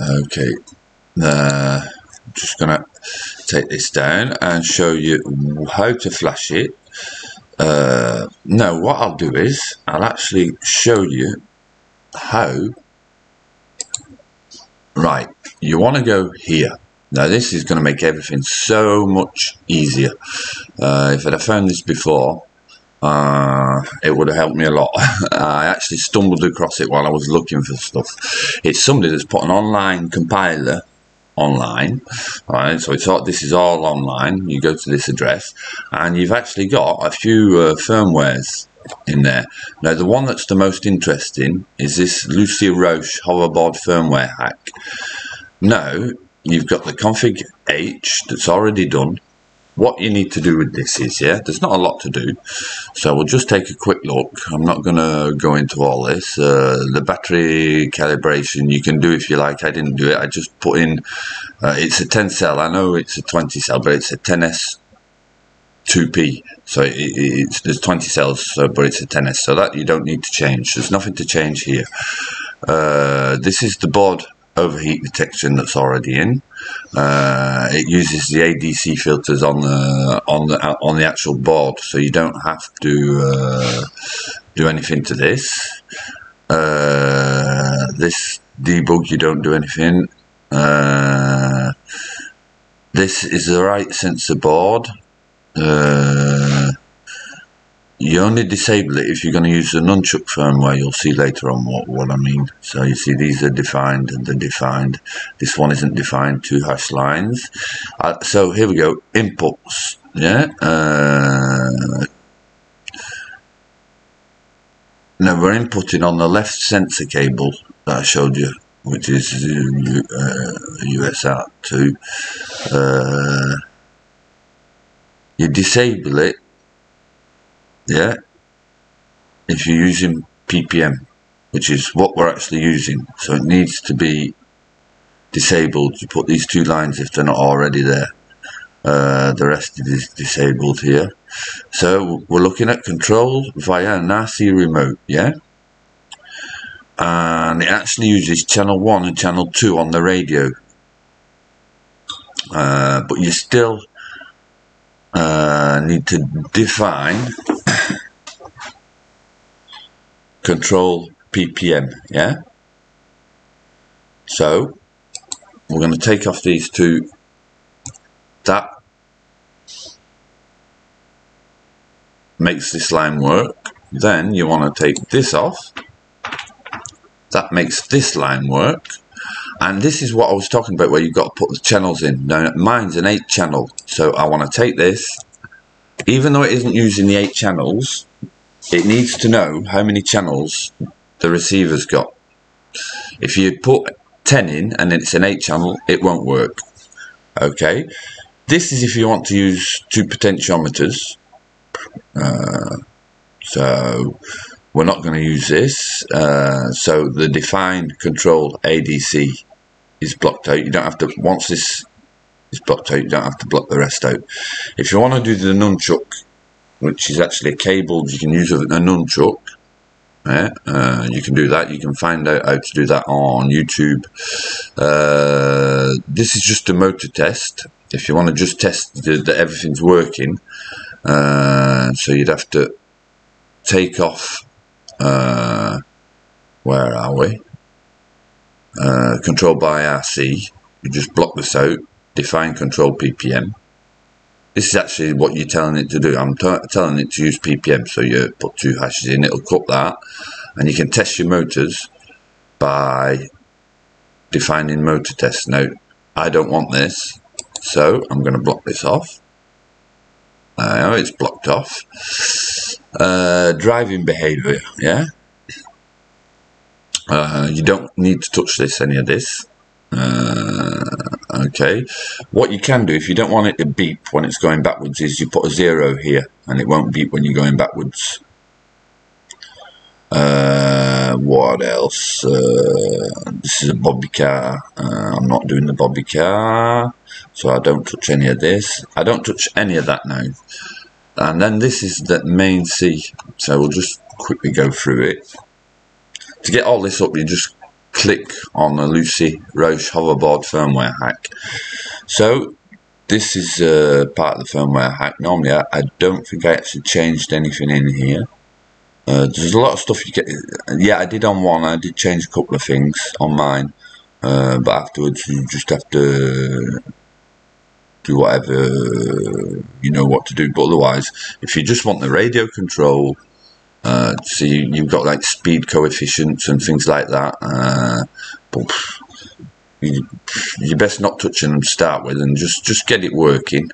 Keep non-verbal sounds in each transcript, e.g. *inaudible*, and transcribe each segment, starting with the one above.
okay. Uh, just gonna take this down and show you how to flash it. Uh, no what I'll do is I'll actually show you how. Right you want to go here. Now this is going to make everything so much easier. Uh, if I'd have found this before uh, it would have helped me a lot. *laughs* I actually stumbled across it while I was looking for stuff. It's somebody that's put an online compiler online right? So it's all this is all online. You go to this address and you've actually got a few uh, firmwares in there. Now the one that's the most interesting is this Lucia Roche hoverboard firmware hack. Now you've got the config H that's already done what you need to do with this is, yeah, there's not a lot to do. So we'll just take a quick look. I'm not going to go into all this. Uh, the battery calibration you can do if you like. I didn't do it. I just put in, uh, it's a 10 cell. I know it's a 20 cell, but it's a 10S 2P. So it, it's, there's 20 cells, so, but it's a 10S. So that you don't need to change. There's nothing to change here. Uh, this is the board overheat detection that's already in. Uh, it uses the ADC filters on the on the on the actual board, so you don't have to uh, do anything to this. Uh, this debug, you don't do anything. Uh, this is the right sensor board. Uh, you only disable it if you're going to use the nunchuck firmware. You'll see later on what, what I mean. So you see these are defined and they're defined. This one isn't defined, two hash lines. Uh, so here we go, inputs. Yeah. Uh, now we're inputting on the left sensor cable that I showed you, which is uh, USR2. Uh, you disable it yeah, if you're using ppm, which is what we're actually using. So it needs to be disabled. You put these two lines if they're not already there. Uh, the rest is disabled here. So we're looking at control via RC remote, yeah? And it actually uses channel 1 and channel 2 on the radio. Uh, but you still uh, need to define control ppm yeah? So we're going to take off these two. That makes this line work. Then you want to take this off. That makes this line work. And this is what I was talking about where you've got to put the channels in. Now mine's an 8 channel so I want to take this. Even though it isn't using the 8 channels it needs to know how many channels the receiver's got. If you put 10 in and it's an 8 channel, it won't work. Okay, this is if you want to use two potentiometers. Uh, so we're not going to use this. Uh, so the defined control ADC is blocked out. You don't have to, once this is blocked out, you don't have to block the rest out. If you want to do the nunchuck which is actually a cable you can use with a nunchuck. Yeah, uh, you can do that. You can find out how to do that on YouTube. Uh, this is just a motor test. If you want to just test that everything's working, uh, so you'd have to take off. Uh, where are we? Uh, control by RC. You just block this out. Define control PPM this is actually what you're telling it to do. I'm telling it to use ppm, so you put two hashes in, it'll cut that, and you can test your motors by defining motor test. Now, I don't want this, so I'm going to block this off. Now it's blocked off. Uh, driving behaviour, yeah. Uh, you don't need to touch this, any of this. Uh, okay? What you can do if you don't want it to beep when it's going backwards is you put a zero here and it won't beep when you're going backwards. Uh, what else? Uh, this is a bobby car. Uh, I'm not doing the bobby car so I don't touch any of this. I don't touch any of that now. And then this is the main C so we'll just quickly go through it. To get all this up you just click on the Lucy Roche hoverboard firmware hack. So this is uh, part of the firmware hack. Normally I, I, don't think I actually changed anything in here. Uh, there's a lot of stuff you get. Yeah, I did on one. I did change a couple of things on mine, uh, but afterwards you just have to do whatever you know what to do. But otherwise, if you just want the radio control, uh, so you, have got like speed coefficients and things like that. Uh, but you, you best not touch them to start with, and just just get it working.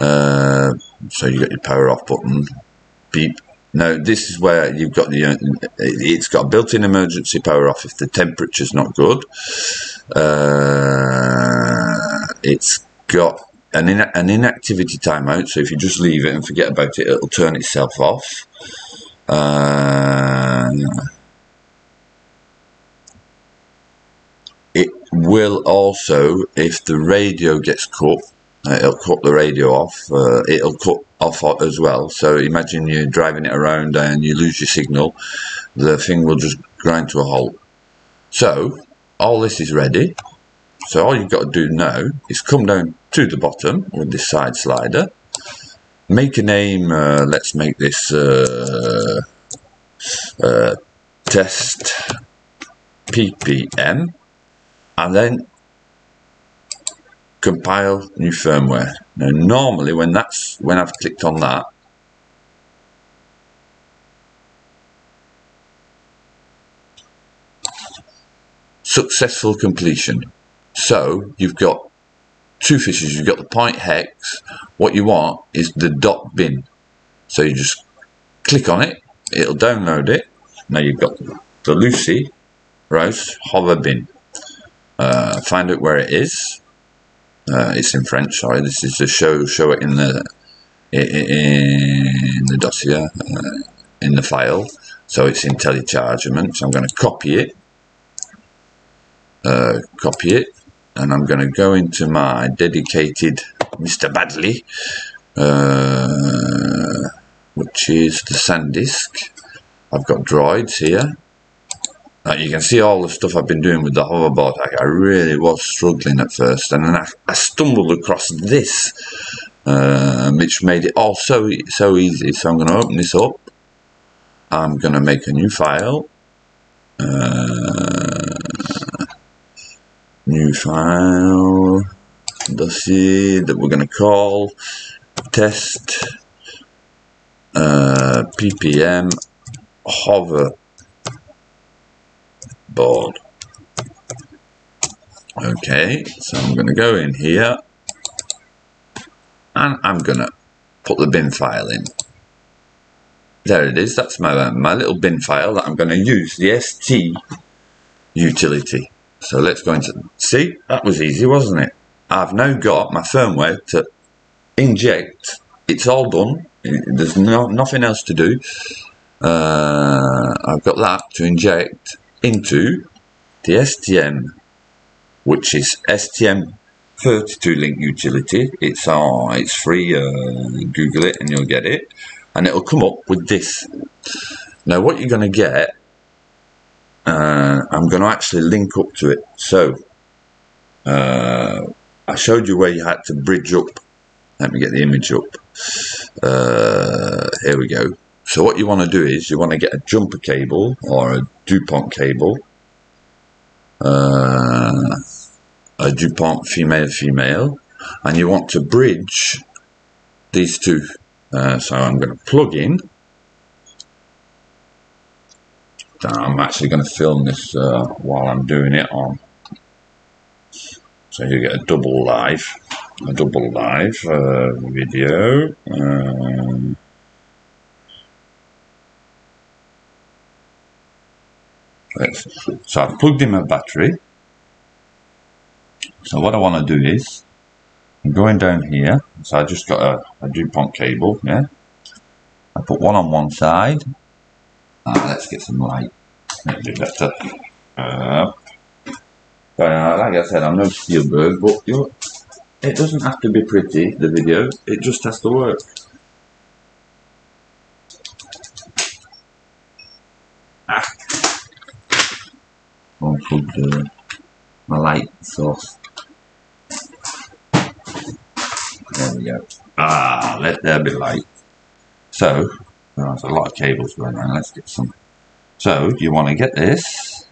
Uh, so you got your power off button, beep, now this is where you've got the, uh, it's got built-in emergency power off if the temperature's not good. Uh, it's got an, in, an inactivity timeout, so if you just leave it and forget about it, it'll turn itself off. Uh, it will also, if the radio gets cut, uh, it'll cut the radio off. Uh, it'll cut off as well. So imagine you're driving it around and you lose your signal, the thing will just grind to a halt. So all this is ready. So all you've got to do now is come down to the bottom with this side slider, make a name, uh, let's make this uh, uh, test ppm, and then compile new firmware. Now normally when that's when I've clicked on that successful completion. So you've got two fishes, you've got the point hex, what you want is the dot bin. So you just click on it, it'll download it. Now you've got the Lucy Rose hover bin. Uh, find out where it is, uh, it's in French. Sorry, this is to show show it in the in the dossier uh, in the file. So it's in Téléchargement. So I'm going to copy it, uh, copy it, and I'm going to go into my dedicated Mr. Baddeley, uh, which is the SanDisk. I've got droids here. Uh, you can see all the stuff I've been doing with the hoverboard. I, I really was struggling at first, and then I, I stumbled across this, uh, which made it all so so easy. So I'm going to open this up. I'm going to make a new file. Uh, new file dossier that we're going to call test uh, ppm hover board. Okay, so I'm going to go in here and I'm going to put the bin file in. There it is, that's my, my little bin file that I'm going to use, the ST utility. So let's go into, see, that was easy, wasn't it? I've now got my firmware to inject, it's all done, there's no, nothing else to do. Uh, I've got that to inject into the STM, which is STM 32 link utility. It's uh, it's free. Uh, Google it and you'll get it, and it'll come up with this. Now, what you're going to get, uh, I'm going to actually link up to it. So, uh, I showed you where you had to bridge up. Let me get the image up. Uh, here we go. So what you want to do is you want to get a jumper cable or a DuPont cable, uh, a DuPont female-female, and you want to bridge these two. Uh, so I'm going to plug in. I'm actually going to film this uh, while I'm doing it on. So you get a double live, a double live uh, video. Um, So I've plugged in my battery. So what I want to do is, I'm going down here, so I just got a, a DuPont cable, yeah. I put one on one side. Ah, let's get some light. Maybe better. Uh, uh, like I said, I'm no Spielberg, but you know, it doesn't have to be pretty, the video, it just has to work. called uh, my light source. There we go. Ah, let there be light. So, there's a lot of cables going on. Let's get some. So, you want to get this,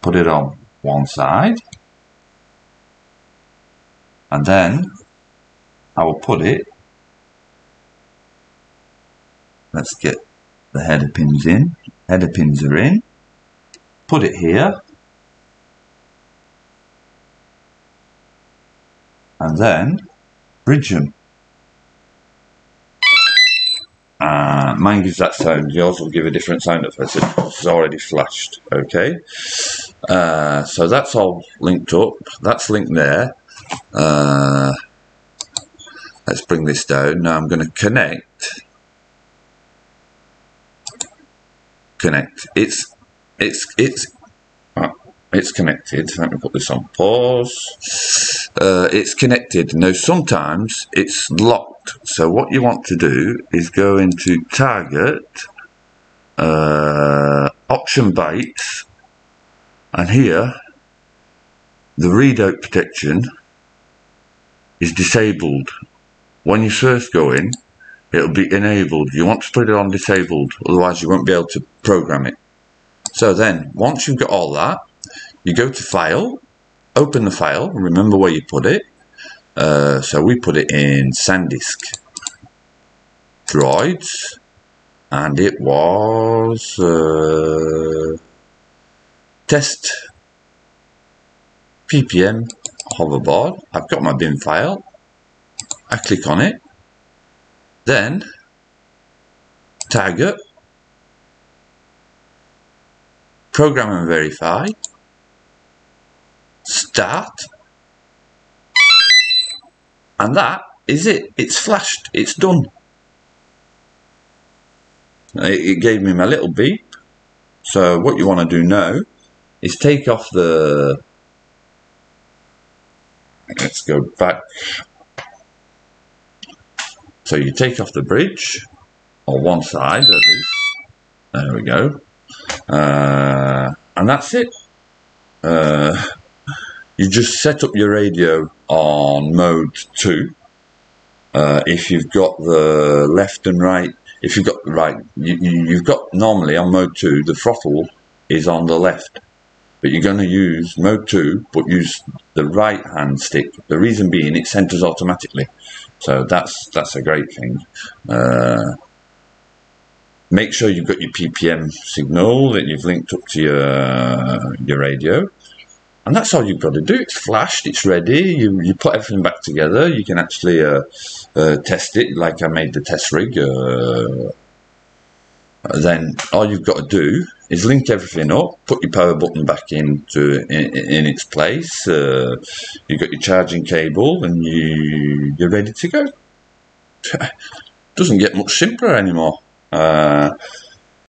put it on one side, and then I will put it. Let's get the header pins in. Header pins are in. Put it here. And then bridge them. Uh, mine gives that sound. Yours will give a different sound first. It's already flashed. Okay. Uh, so that's all linked up. That's linked there. Uh, let's bring this down. Now I'm going to connect. Connect. It's it's it's uh, it's connected. Let me put this on pause. Uh, it's connected. Now sometimes it's locked. So what you want to do is go into target, uh, option bytes, and here the readout protection is disabled. When you first go in, it'll be enabled. You want to put it on disabled, otherwise you won't be able to program it. So then, once you've got all that, you go to File, open the file, remember where you put it. Uh, so we put it in SanDisk Droids, and it was uh, test ppm hoverboard. I've got my bin file. I click on it. Then target, program and verify, start, and that is it. It's flashed. It's done. It gave me my little beep. So what you want to do now is take off the let's go back so you take off the bridge or one side at least there we go uh, and that's it uh, *laughs* you just set up your radio on mode 2 uh, if you've got the left and right if you've got the right you, you've got normally on mode 2 the throttle is on the left but you're going to use mode 2 but use the right hand stick. The reason being it centers automatically. So that's that's a great thing. Uh, make sure you've got your ppm signal that you've linked up to your your radio and that's all you've got to do it's flashed it's ready you, you put everything back together you can actually uh, uh, test it like I made the test rig uh, then all you've got to do is link everything up, put your power button back into in, in its place. Uh, you've got your charging cable, and you you're ready to go. *laughs* Doesn't get much simpler anymore. Uh,